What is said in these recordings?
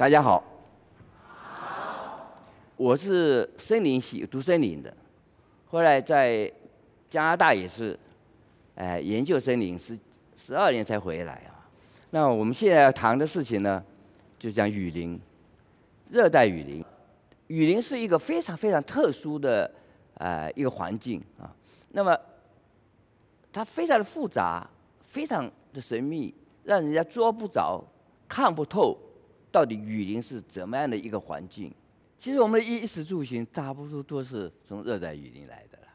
大家好。好我是森林系读森林的，后来在加拿大也是，哎，研究森林十十二年才回来啊。那我们现在要谈的事情呢，就讲雨林，热带雨林。雨林是一个非常非常特殊的呃一个环境啊。那么它非常的复杂，非常的神秘，让人家捉不着、看不透，到底雨林是怎么样的一个环境。其实我们的衣食住行，大多数都是从热带雨林来的了。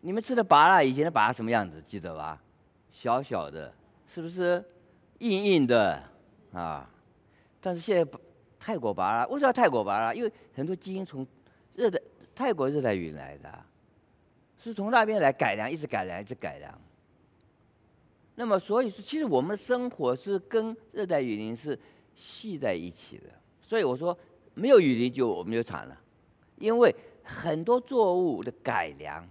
你们吃的拔辣，以前的拔什么样子？记得吧？小小的，是不是？硬硬的，啊！但是现在泰国拔辣，为什么泰国拔辣？因为很多基因从热带泰国热带雨林来的，是从那边来改良，一直改良，一直改良。那么，所以说，其实我们的生活是跟热带雨林是系在一起的。所以我说。没有雨林就我们就惨了，因为很多作物的改良，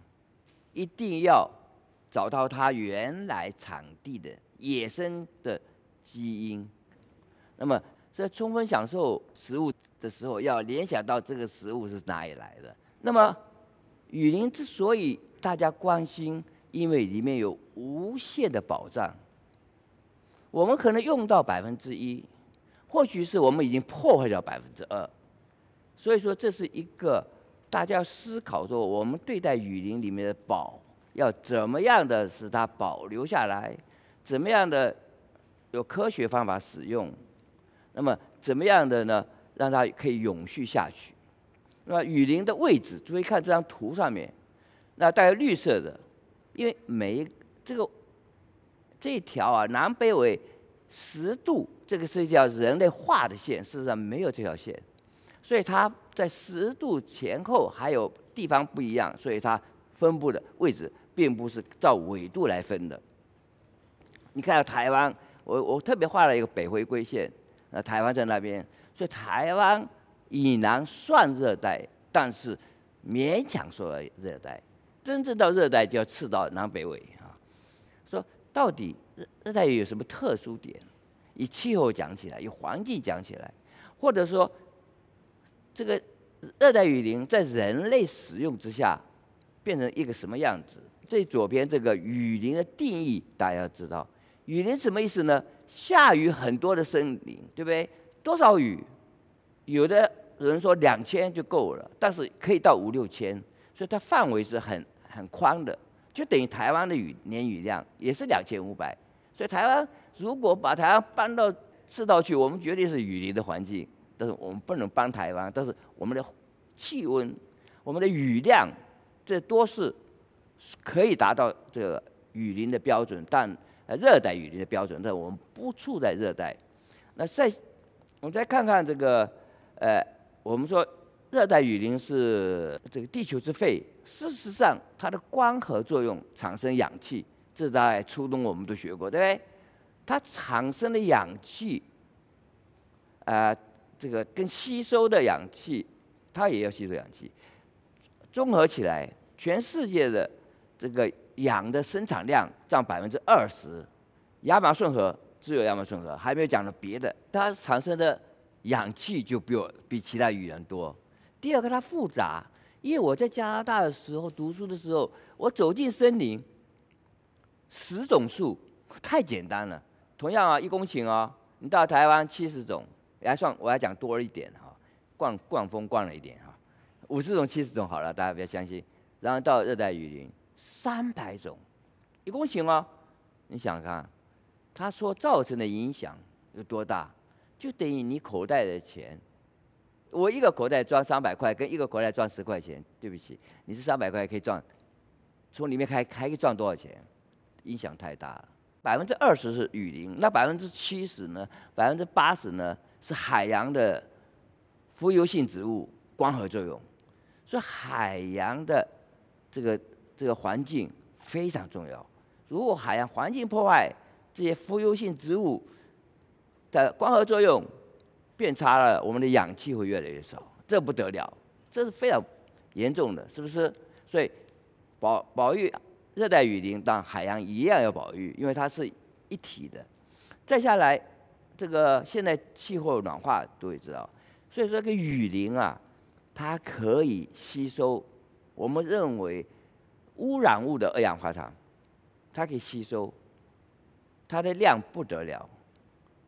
一定要找到它原来产地的野生的基因。那么在充分享受食物的时候，要联想到这个食物是哪里来的。那么雨林之所以大家关心，因为里面有无限的宝藏，我们可能用到百分之一，或许是我们已经破坏掉百分之二。所以说，这是一个大家思考说，我们对待雨林里面的宝，要怎么样的使它保留下来，怎么样的有科学方法使用，那么怎么样的呢，让它可以永续下去？那么雨林的位置，注意看这张图上面，那带绿色的，因为每一这个这一条啊，南北纬十度，这个是叫人类画的线，事实上没有这条线。所以它在十度前后还有地方不一样，所以它分布的位置并不是照纬度来分的。你看到台湾，我我特别画了一个北回归线，那台湾在那边，所以台湾以南算热带，但是勉强说热带，真正到热带就要赤道南北纬啊。说到底热热带有什么特殊点？以气候讲起来，以环境讲起来，或者说。这个热带雨林在人类使用之下，变成一个什么样子？最左边这个雨林的定义，大家要知道，雨林什么意思呢？下雨很多的森林，对不对？多少雨？有的人说两千就够了，但是可以到五六千，所以它范围是很很宽的，就等于台湾的雨年雨量也是两千五百。所以台湾如果把台湾搬到赤道去，我们绝对是雨林的环境。但是我们不能搬台湾，但是我们的气温、我们的雨量，这都是可以达到这个雨林的标准，但热带雨林的标准，但我们不处在热带。那再我们再看看这个，呃，我们说热带雨林是这个地球之肺，事实上它的光合作用产生氧气，这在初中我们都学过，对不对？它产生的氧气，啊。这个跟吸收的氧气，它也要吸收氧气，综合起来，全世界的这个氧的生产量占百分之二十，亚马逊河只有亚马逊河，还没有讲到别的，它产生的氧气就比我比其他语言多。第二个，它复杂，因为我在加拿大的时候读书的时候，我走进森林，十种树太简单了，同样啊，一公顷哦，你到台湾七十种。也算，我要讲多一点哈，灌灌风灌了一点哈，五十种七十种好了，大家不要相信。然后到热带雨林，三百种，一公顷哦？你想看，他说造成的影响有多大？就等于你口袋的钱，我一个口袋装三百块，跟一个口袋装十块钱，对不起，你是三百块可以赚，从里面开还可以赚多少钱？影响太大了。百分之二十是雨林，那百分之七十呢？百分之八十呢？是海洋的浮游性植物光合作用，所以海洋的这个这个环境非常重要。如果海洋环境破坏，这些浮游性植物的光合作用变差了，我们的氧气会越来越少，这不得了，这是非常严重的，是不是？所以保保育热带雨林，当海洋一样要保育，因为它是一体的。再下来。这个现在气候暖化都会知道，所以说这个雨林啊，它可以吸收我们认为污染物的二氧化碳，它可以吸收，它的量不得了。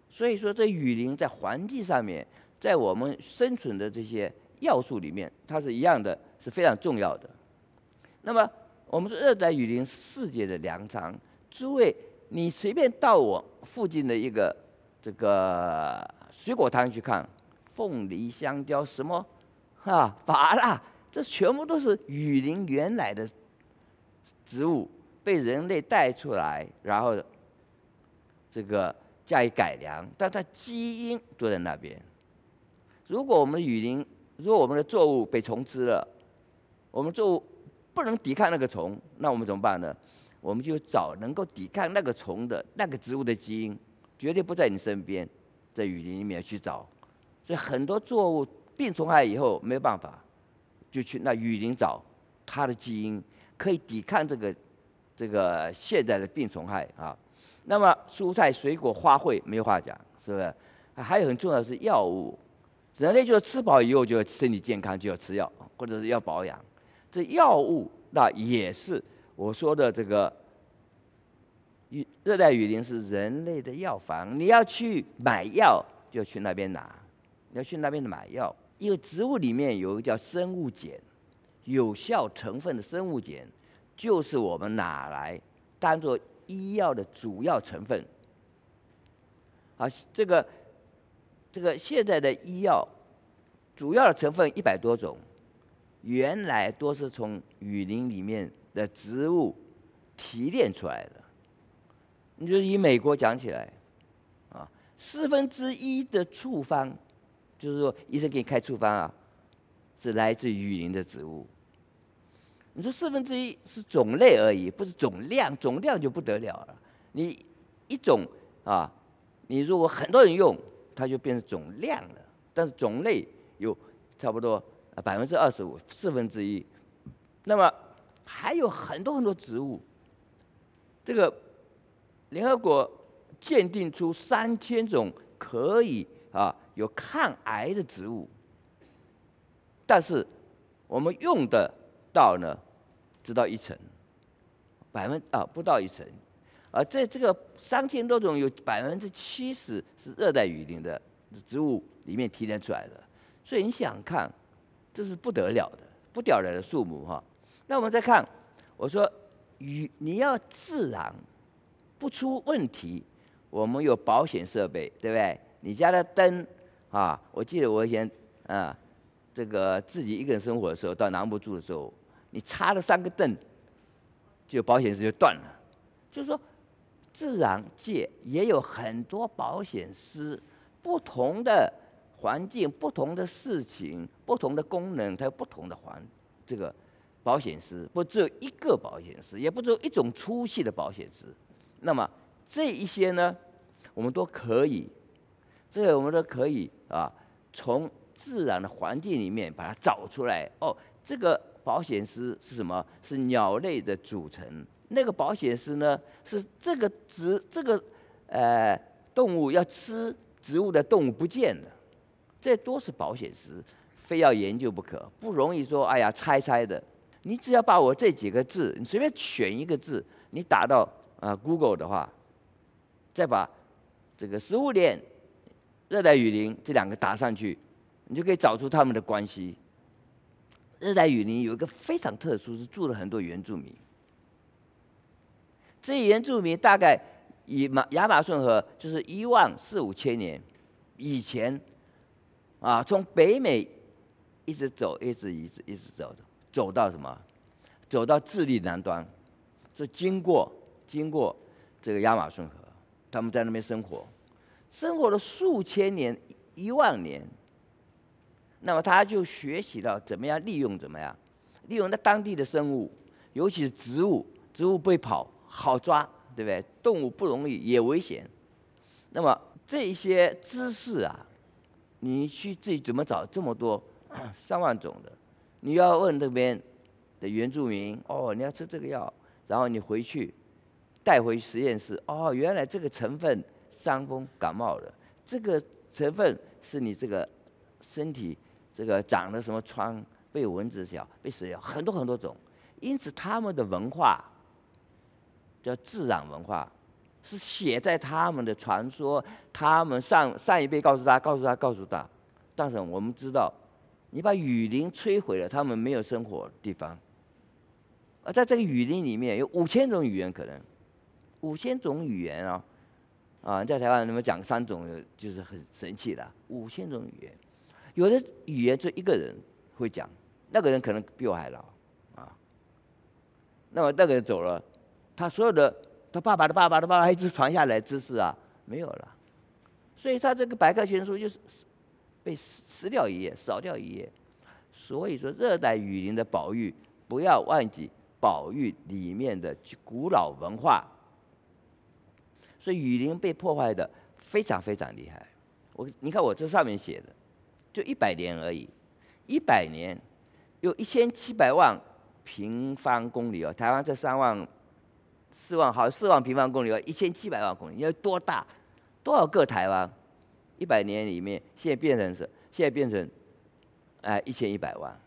所以说这雨林在环境上面，在我们生存的这些要素里面，它是一样的，是非常重要的。那么我们说热带雨林世界的粮仓，诸位。你随便到我附近的一个这个水果摊去看，凤梨、香蕉什么，哈，芭乐，这全部都是雨林原来的植物，被人类带出来，然后这个加以改良，但它基因都在那边。如果我们的雨林，如果我们的作物被虫吃了，我们作物不能抵抗那个虫，那我们怎么办呢？我们就找能够抵抗那个虫的那个植物的基因，绝对不在你身边，在雨林里面去找。所以很多作物病虫害以后没有办法，就去那雨林找它的基因，可以抵抗这个这个现在的病虫害啊。那么蔬菜、水果、花卉没有话讲，是不是？还有很重要的是药物，人类就是吃饱以后就要身体健康就要吃药，或者是要保养。这药物那也是。我说的这个雨热带雨林是人类的药房，你要去买药就去那边拿，你要去那边买药，因为植物里面有一个叫生物碱，有效成分的生物碱就是我们拿来当做医药的主要成分。啊，这个这个现在的医药主要的成分一百多种，原来都是从雨林里面。的植物提炼出来的，你就以美国讲起来，啊，四分之一的处方，就是说医生给你开处方啊，是来自雨林的植物。你说四分之一是种类而已，不是总量，总量就不得了了。你一种啊，你如果很多人用，它就变成总量了。但是种类有差不多啊百分之二十五，四分之一，那么。还有很多很多植物，这个联合国鉴定出三千种可以啊有抗癌的植物，但是我们用的到呢，只到一层，百分啊不到一层，而在这个三千多种有百分之七十是热带雨林的植物里面提炼出来的，所以你想看，这是不得了的，不了的数目哈。那我们再看，我说，雨你要自然不出问题，我们有保险设备，对不对？你家的灯啊，我记得我以前啊，这个自己一个人生活的时候，到南部住的时候，你插了三个灯，就保险丝就断了。就是说，自然界也有很多保险丝，不同的环境、不同的事情、不同的功能，它有不同的环这个。保险丝不只有一个保险丝，也不只有一种粗细的保险丝。那么这一些呢，我们都可以，这个我们都可以啊，从自然的环境里面把它找出来。哦，这个保险丝是什么？是鸟类的组成。那个保险丝呢，是这个植这个呃动物要吃植物的动物不见了。这都是保险丝，非要研究不可，不容易说。哎呀，猜猜的。你只要把我这几个字，你随便选一个字，你打到啊 Google 的话，再把这个食物链、热带雨林这两个打上去，你就可以找出他们的关系。热带雨林有一个非常特殊，是住了很多原住民。这原住民大概以马亚马逊河就是一万四五千年以前啊，从北美一直走，一直一直一直走。走到什么？走到智利南端，是经过经过这个亚马逊河，他们在那边生活，生活了数千年、一万年。那么他就学习到怎么样利用怎么样利用那当地的生物，尤其是植物，植物被跑，好抓，对不对？动物不容易，也危险。那么这些知识啊，你去自己怎么找这么多 上万种的？你要问那边的原住民哦，你要吃这个药，然后你回去带回实验室哦，原来这个成分伤风感冒的，这个成分是你这个身体这个长了什么疮，被蚊子咬，被蛇咬，很多很多种。因此，他们的文化叫自然文化，是写在他们的传说，他们上上一辈告诉他，告诉他，告诉他。但是我们知道，你把雨林摧毁了，他们没有生活地方。而在这个雨林里面，有五千种语言可能，五千种语言啊，啊，在台湾你们讲三种就是很神奇的，五千种语言，有的语言就一个人会讲，那个人可能比我还老啊。那么那个人走了，他所有的他爸爸的爸爸的爸爸一直传下来知识啊没有了，所以他这个百科全书就是被撕撕掉一页，少掉一页。所以说，热带雨林的保育不要忘记保育里面的古老文化。所以雨林被破坏的非常非常厉害。我你看我这上面写的，就一百年而已，一百年有一千七百万。平方公里哦，台湾这三万、四万，好四万平方公里哦，一千七百万公里，要多大？多少个台湾？一百年里面，现在变成是，现在变成，哎，一千一百万，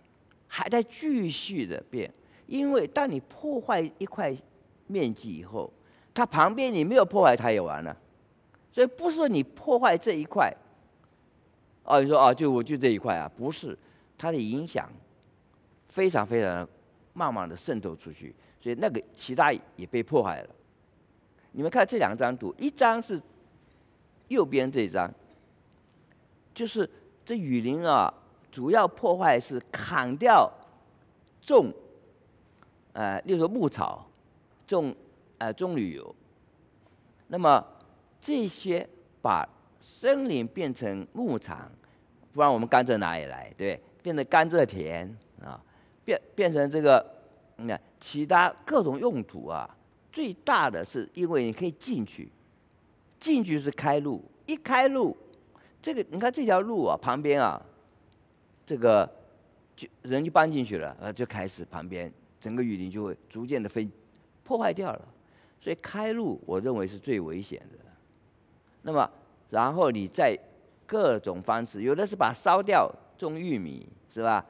还在继续的变。因为当你破坏一块面积以后，它旁边你没有破坏，它也完了。所以不是说你破坏这一块，哦，你说哦，就我就这一块啊，不是，它的影响非常非常。慢慢的渗透出去，所以那个其他也被破坏了。你们看这两张图，一张是右边这张，就是这雨林啊，主要破坏是砍掉种，呃，例如说牧草，种呃种旅游。那么这些把森林变成牧场，不然我们甘蔗哪里来？对，变成甘蔗田啊。变变成这个，你看其他各种用途啊，最大的是因为你可以进去，进去是开路，一开路，这个你看这条路啊旁边啊，这个就人就搬进去了，呃就开始旁边整个雨林就会逐渐的分破坏掉了，所以开路我认为是最危险的。那么然后你再各种方式，有的是把烧掉种玉米，是吧？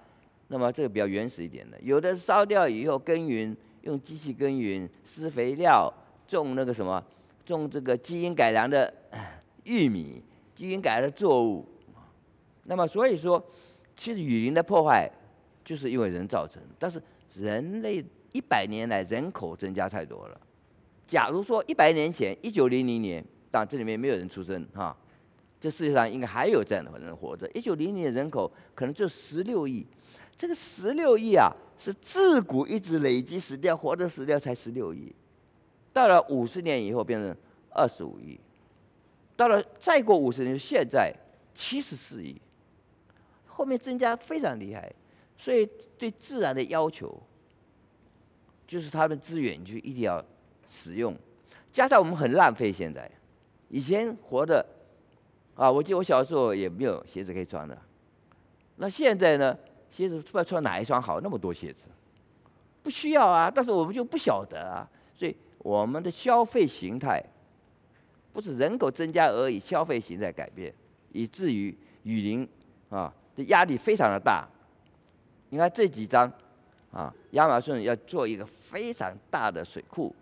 那么这个比较原始一点的，有的烧掉以后耕耘，用机器耕耘，施肥料，种那个什么，种这个基因改良的玉米，基因改良的作物。那么所以说，其实雨林的破坏就是因为人造成。但是人类一百年来人口增加太多了。假如说一百年前，一九零零年，但这里面没有人出生哈，这世界上应该还有这样的人活着。一九零零年人口可能就十六亿。这个十六亿啊，是自古一直累积死掉，活着死掉才十六亿。到了五十年以后变成二十五亿，到了再过五十年，现在七十四亿，后面增加非常厉害。所以对自然的要求，就是它的资源就一定要使用。加上我们很浪费，现在以前活的啊，我记得我小时候也没有鞋子可以穿的，那现在呢？鞋子不知道穿哪一双好，那么多鞋子，不需要啊。但是我们就不晓得啊，所以我们的消费形态不是人口增加而已，消费形态改变，以至于雨林啊的压力非常的大。你看这几张啊，亚马逊要做一个非常大的水库，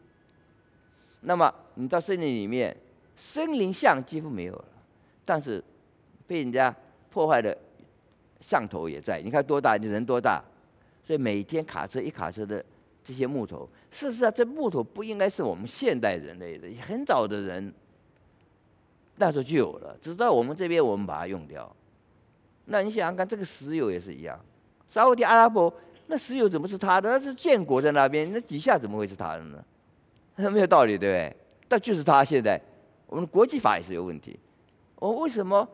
那么你到森林里面，森林像几乎没有了，但是被人家破坏的。上头也在，你看多大？你人多大？所以每天卡车一卡车的这些木头，事实上这木头不应该是我们现代人类的，很早的人那时候就有了，只是到我们这边我们把它用掉。那你想想看，这个石油也是一样，沙特阿拉伯那石油怎么是他的？那是建国在那边，那底下怎么会是他的呢？没有道理，对不对？但就是他现在，我们国际法也是有问题。我为什么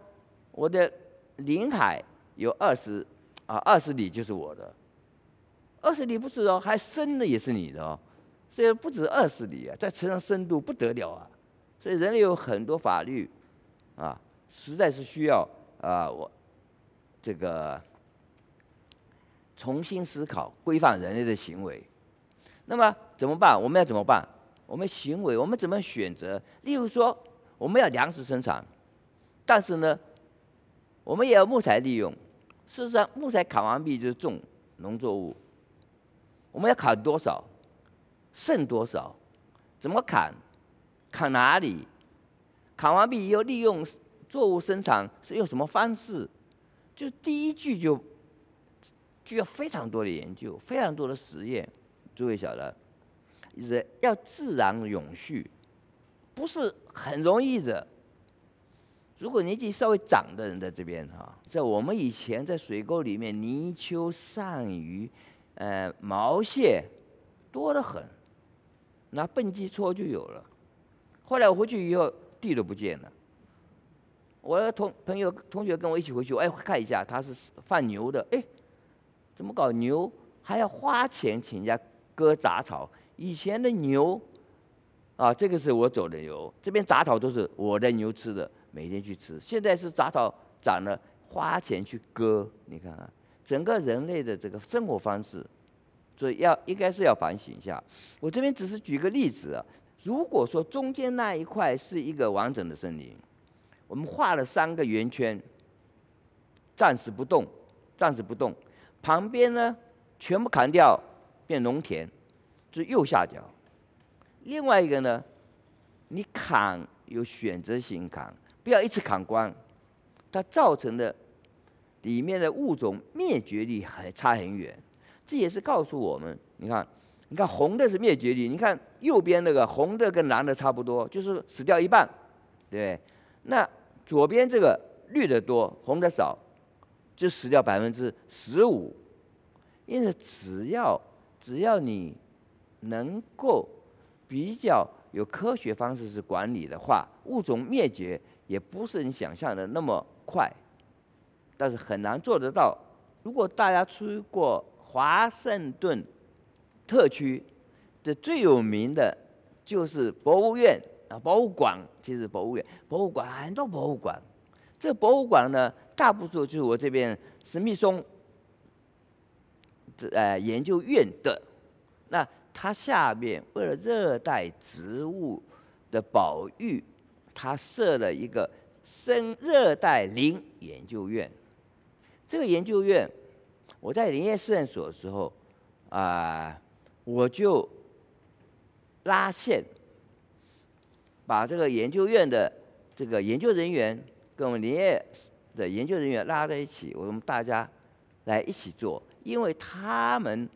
我的领海？有二十啊，二十里就是我的，二十里不是哦，还深的也是你的哦，所以不止二十里啊，再乘上深度不得了啊，所以人类有很多法律啊，实在是需要啊，我这个重新思考规范人类的行为。那么怎么办？我们要怎么办？我们行为我们怎么选择？例如说，我们要粮食生产，但是呢，我们也要木材利用。事实上，木材砍完毕就是种农作物。我们要砍多少，剩多少，怎么砍，砍哪里，砍完毕以后利用作物生产是用什么方式？就第一句就需要非常多的研究，非常多的实验。诸位晓得，人要自然永续，不是很容易的。如果年纪稍微长的人在这边哈，在我们以前在水沟里面，泥鳅、鳝鱼、呃毛蟹多得很，拿笨鸡戳就有了。后来我回去以后，地都不见了。我同朋友同学跟我一起回去，哎，看一下，他是放牛的，哎，怎么搞牛还要花钱请人家割杂草？以前的牛啊，这个是我走的牛，这边杂草都是我的牛吃的。每天去吃，现在是杂草长了，花钱去割。你看啊，整个人类的这个生活方式，所以要应该是要反省一下。我这边只是举个例子啊，如果说中间那一块是一个完整的森林，我们画了三个圆圈，暂时不动，暂时不动，旁边呢全部砍掉变农田，是右下角。另外一个呢，你砍有选择性砍。不要一次砍光，它造成的里面的物种灭绝率还差很远。这也是告诉我们，你看，你看红的是灭绝率，你看右边那个红的跟蓝的差不多，就是死掉一半，对那左边这个绿的多，红的少，就死掉百分之十五。因此，只要只要你能够比较有科学方式是管理的话，物种灭绝。也不是你想象的那么快，但是很难做得到。如果大家去过华盛顿特区的最有名的，就是博物院啊，博物馆，其实博物院，博物馆很多博物馆。这博物馆呢，大部分就是我这边史密松这呃研究院的。那它下面为了热带植物的保育。他设了一个生热带林研究院，这个研究院，我在林业试验所的时候，啊，我就拉线，把这个研究院的这个研究人员跟我们林业的研究人员拉在一起，我们大家来一起做，因为他们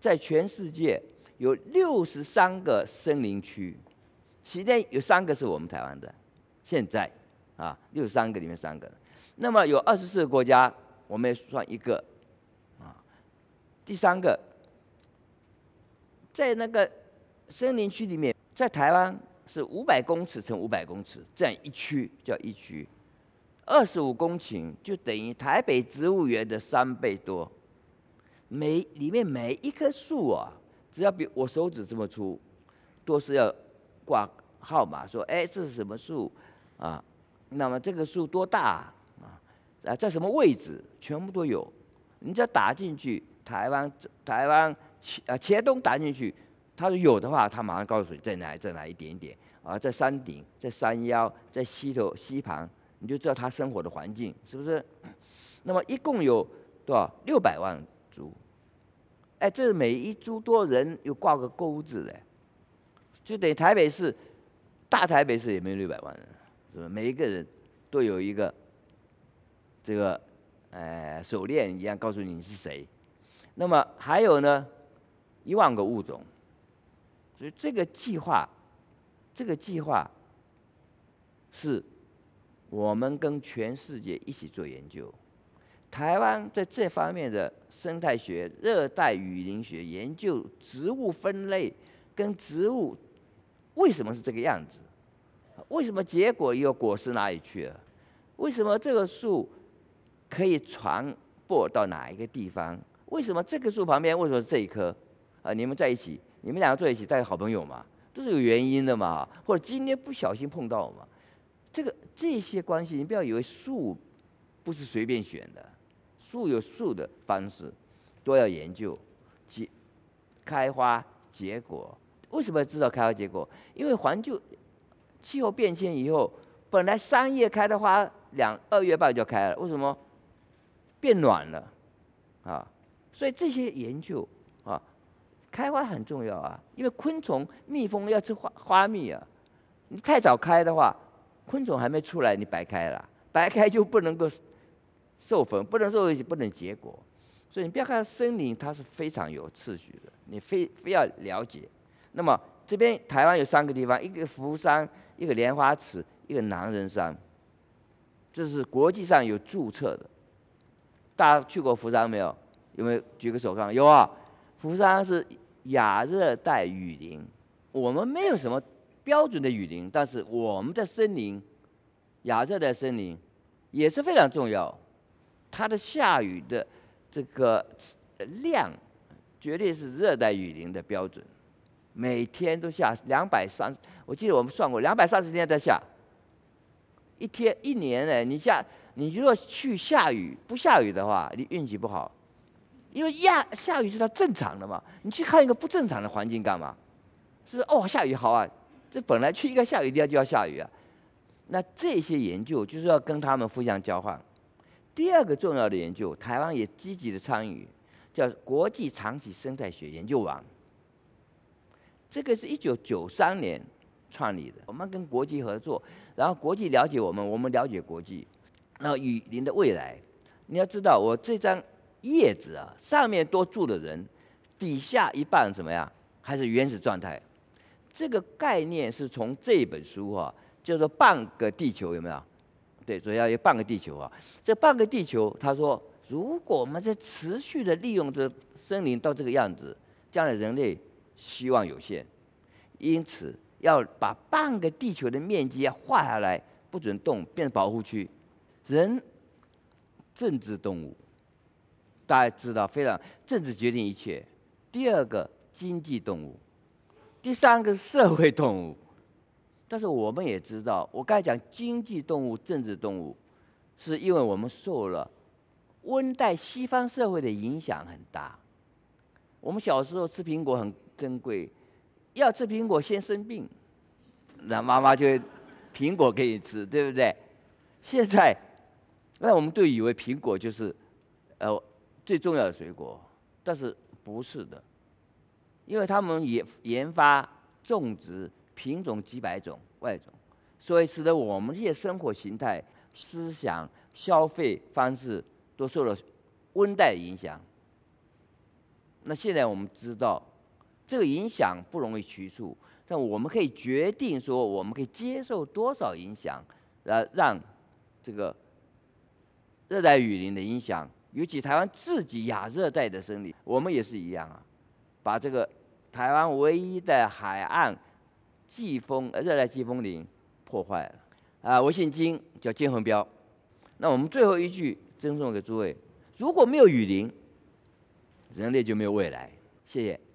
在全世界有六十三个森林区。其中有三个是我们台湾的，现在啊，六十三个里面三个，那么有二十四个国家，我们也算一个啊。第三个，在那个森林区里面，在台湾是五百公尺乘五百公尺，这样一区叫一区，二十五公顷就等于台北植物园的三倍多。每里面每一棵树啊，只要比我手指这么粗，都是要。挂号码说，哎，这是什么树啊？那么这个树多大啊？啊，在什么位置？全部都有。你只要打进去，台湾台湾茄啊茄东打进去，他说有的话，他马上告诉你在哪在哪一点点啊，在山顶，在山腰，在溪头溪旁，你就知道他生活的环境是不是？那么一共有多少？六百万株。哎，这每一株多人又挂个钩子的。就等于台北市，大台北市也没有六百万人，是吧？每一个人都有一个这个呃手链一样，告诉你你是谁。那么还有呢，一万个物种。所以这个计划，这个计划是我们跟全世界一起做研究。台湾在这方面的生态学、热带雨林学研究植物分类跟植物。为什么是这个样子？为什么结果有果实哪里去了？为什么这个树可以传播到哪一个地方？为什么这个树旁边为什么是这一棵？啊，你们在一起，你们两个坐一起，带好朋友嘛，都是有原因的嘛。或者今天不小心碰到嘛，这个这些关系，你不要以为树不是随便选的，树有树的方式，都要研究结开花结果。为什么知道开花结果？因为环境气候变迁以后，本来三月开的花，两二月半就开了，为什么？变暖了，啊，所以这些研究啊，开花很重要啊，因为昆虫、蜜蜂要吃花花蜜啊，你太早开的话，昆虫还没出来，你白开了，白开就不能够授粉，不能授不能结果，所以你不要看森林，它是非常有秩序的，你非非要了解。那么这边台湾有三个地方，一个福山，一个莲花池，一个南人山，这是国际上有注册的。大家去过福山没有？有没有举个手看？有啊，福山是亚热带雨林。我们没有什么标准的雨林，但是我们的森林，亚热带森林也是非常重要。它的下雨的这个量，绝对是热带雨林的标准。每天都下两百三，我记得我们算过，两百三十天在下。一天一年呢，你下你如果去下雨不下雨的话，你运气不好，因为下下雨是它正常的嘛。你去看一个不正常的环境干嘛？是不是？哦，下雨好啊，这本来去一个下雨地方就要下雨啊。那这些研究就是要跟他们互相交换。第二个重要的研究，台湾也积极的参与，叫国际长期生态学研究网。这个是一九九三年创立的，我们跟国际合作，然后国际了解我们，我们了解国际。那雨林的未来，你要知道，我这张叶子啊，上面多住的人，底下一半怎么样？还是原始状态。这个概念是从这本书啊，叫做《半个地球》，有没有？对，主要有半个地球啊。这半个地球，他说，如果我们在持续的利用这森林到这个样子，将来人类。希望有限，因此要把半个地球的面积要划下来，不准动，变成保护区。人，政治动物，大家知道，非常政治决定一切。第二个，经济动物；第三个，社会动物。但是我们也知道，我刚才讲经济动物、政治动物，是因为我们受了温带西方社会的影响很大。我们小时候吃苹果很。珍贵，要吃苹果先生病，那妈妈就苹果给你吃，对不对？现在，那我们都以为苹果就是呃最重要的水果，但是不是的，因为他们研研发种植品种几百种外种，所以使得我们这些生活形态、思想、消费方式都受了温带影响。那现在我们知道。这个影响不容易去除，但我们可以决定说，我们可以接受多少影响，呃，让这个热带雨林的影响，尤其台湾自己亚热带的森林，我们也是一样啊，把这个台湾唯一的海岸季风热带季风林破坏了。啊，我姓金，叫金恒彪。那我们最后一句赠送给诸位：如果没有雨林，人类就没有未来。谢谢。